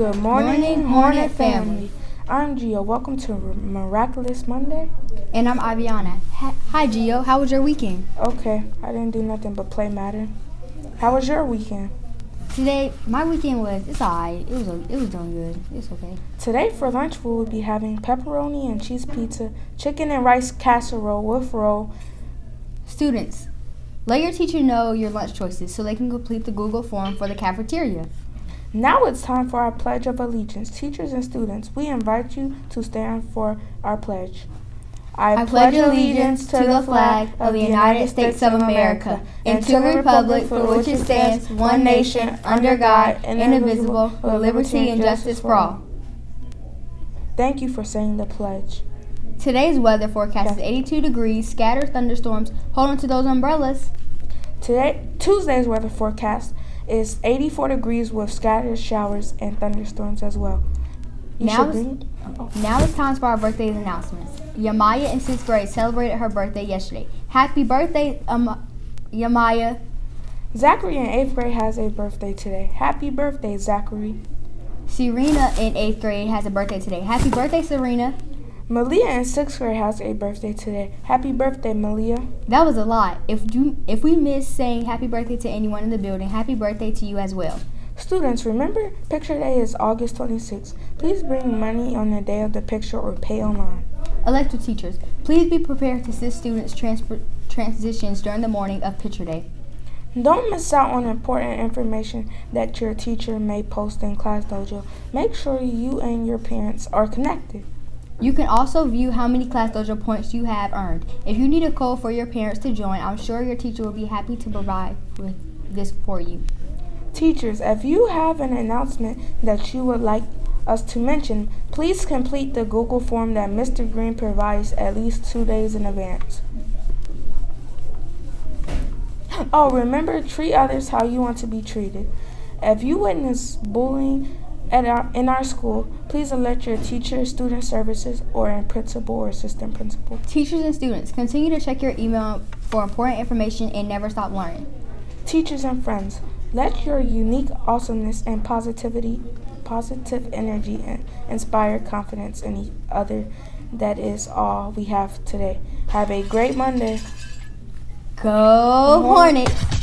morning, Hornet family. I'm Gio. Welcome to Miraculous Monday. And I'm Aviana. Hi, Gio. How was your weekend? Okay, I didn't do nothing but play Madden. How was your weekend? Today, my weekend was it's alright. It was it was doing good. It's okay. Today for lunch we will be having pepperoni and cheese pizza, chicken and rice casserole with roll. Students, let your teacher know your lunch choices so they can complete the Google form for the cafeteria. Now it's time for our Pledge of Allegiance. Teachers and students, we invite you to stand for our pledge. I, I pledge allegiance to the flag of the United States of America and to the republic for which it stands, one nation, under God, indivisible, with liberty and justice for all. Thank you for saying the pledge. Today's weather forecast is 82 degrees, scattered thunderstorms. Hold on to those umbrellas. Today, Tuesday's weather forecast is 84 degrees with scattered showers and thunderstorms as well. You now, it's, now it's time for our birthday announcements. Yamaya in sixth grade celebrated her birthday yesterday. Happy birthday, um, Yamaya. Zachary in eighth grade has a birthday today. Happy birthday, Zachary. Serena in eighth grade has a birthday today. Happy birthday, Serena. Malia in sixth grade has a birthday today. Happy birthday, Malia. That was a lot. If you if we miss saying happy birthday to anyone in the building, happy birthday to you as well. Students, remember Picture Day is August 26th. Please bring money on the day of the picture or pay online. Elected teachers, please be prepared to assist students transfer, transitions during the morning of Picture Day. Don't miss out on important information that your teacher may post in Class Dojo. Make sure you and your parents are connected. You can also view how many Class Dojo points you have earned. If you need a code for your parents to join, I'm sure your teacher will be happy to provide with this for you. Teachers, if you have an announcement that you would like us to mention, please complete the Google form that Mr. Green provides at least two days in advance. Oh, remember, treat others how you want to be treated. If you witness bullying, at our, in our school, please alert your teacher, student services, or principal or assistant principal. Teachers and students, continue to check your email for important information and never stop learning. Teachers and friends, let your unique awesomeness and positivity, positive energy inspire confidence in each other. That is all we have today. Have a great Monday. Go Hornets!